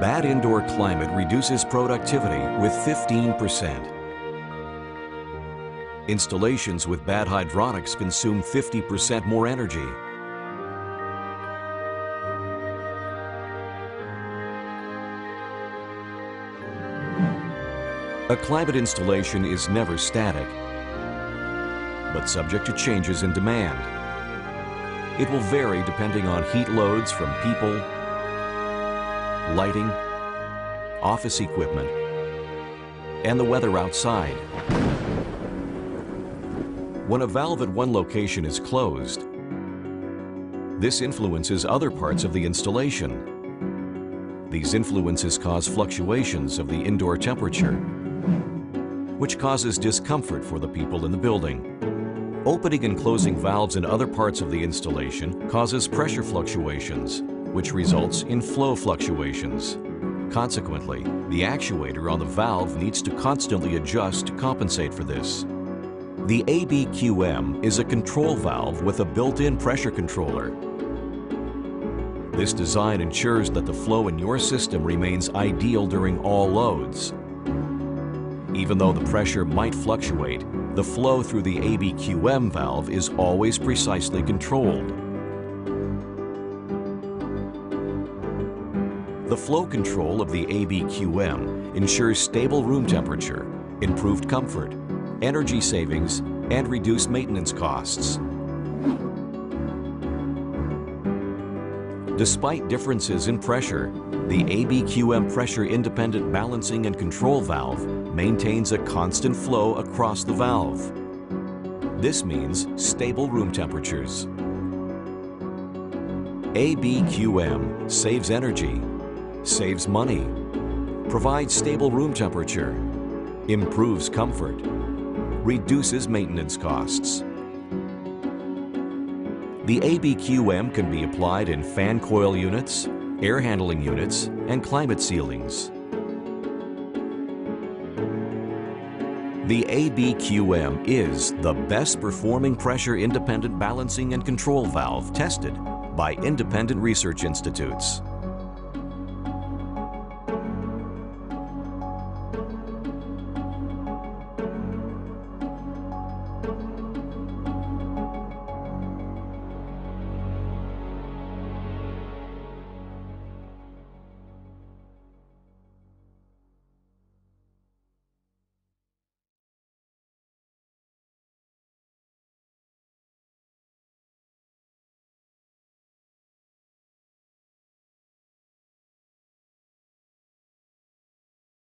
Bad indoor climate reduces productivity with 15%. Installations with bad hydronics consume 50% more energy. A climate installation is never static, but subject to changes in demand. It will vary depending on heat loads from people, lighting, office equipment, and the weather outside. When a valve at one location is closed, this influences other parts of the installation. These influences cause fluctuations of the indoor temperature, which causes discomfort for the people in the building. Opening and closing valves in other parts of the installation causes pressure fluctuations, which results in flow fluctuations. Consequently, the actuator on the valve needs to constantly adjust to compensate for this. The ABQM is a control valve with a built-in pressure controller. This design ensures that the flow in your system remains ideal during all loads, even though the pressure might fluctuate, the flow through the ABQM valve is always precisely controlled. The flow control of the ABQM ensures stable room temperature, improved comfort, energy savings, and reduced maintenance costs. Despite differences in pressure, the ABQM pressure independent balancing and control valve maintains a constant flow across the valve. This means stable room temperatures. ABQM saves energy, saves money, provides stable room temperature, improves comfort, reduces maintenance costs. The ABQM can be applied in fan coil units, air handling units, and climate ceilings. The ABQM is the best performing pressure independent balancing and control valve tested by independent research institutes.